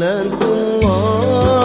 laknatullah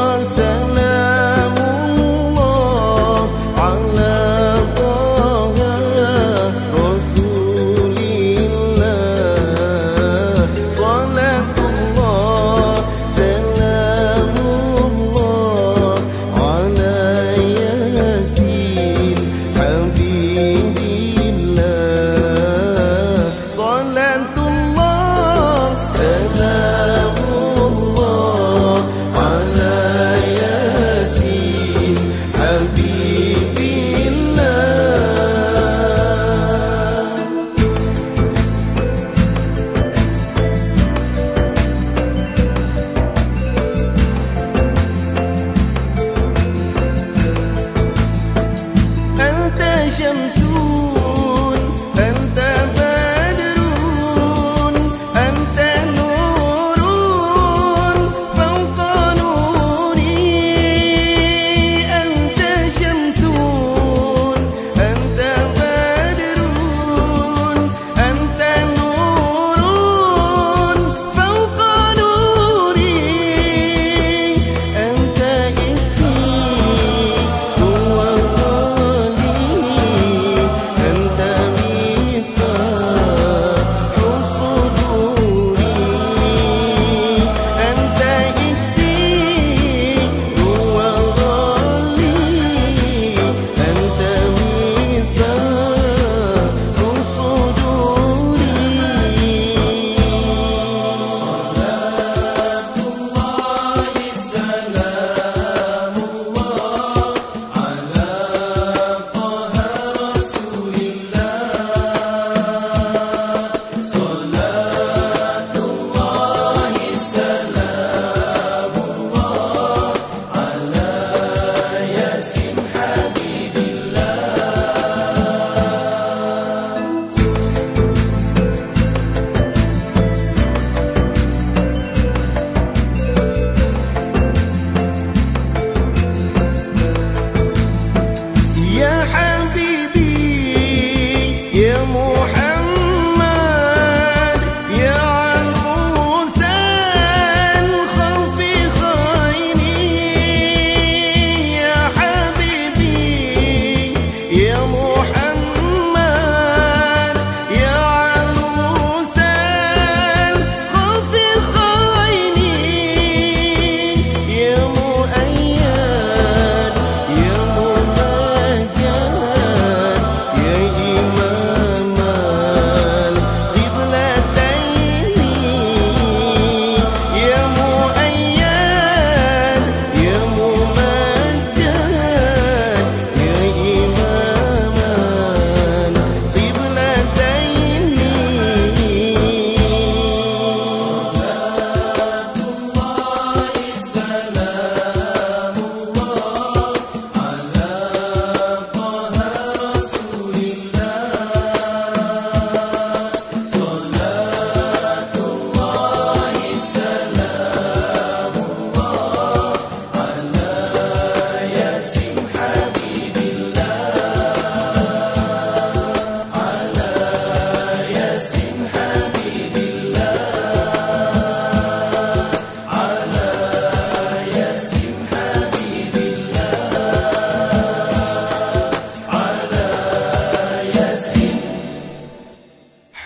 him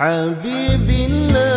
حبيب الله.